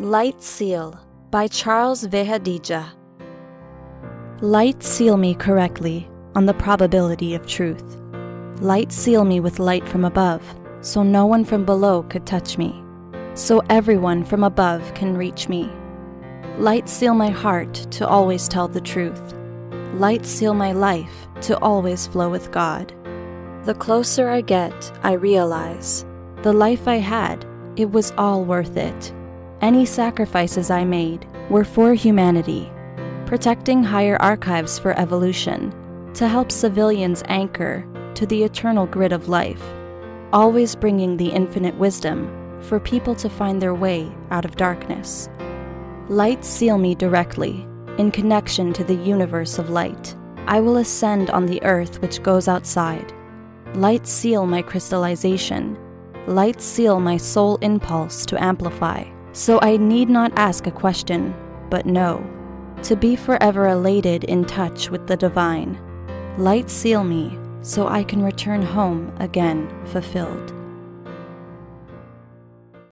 Light Seal by Charles Vehadija. Light seal me correctly on the probability of truth. Light seal me with light from above, so no one from below could touch me, so everyone from above can reach me. Light seal my heart to always tell the truth. Light seal my life to always flow with God. The closer I get, I realize the life I had, it was all worth it. Any sacrifices I made were for humanity, protecting higher archives for evolution, to help civilians anchor to the eternal grid of life, always bringing the infinite wisdom for people to find their way out of darkness. Light seal me directly, in connection to the universe of light. I will ascend on the earth which goes outside. Light seal my crystallization. Light seal my soul impulse to amplify. So I need not ask a question, but know. To be forever elated in touch with the divine. Light seal me so I can return home again fulfilled.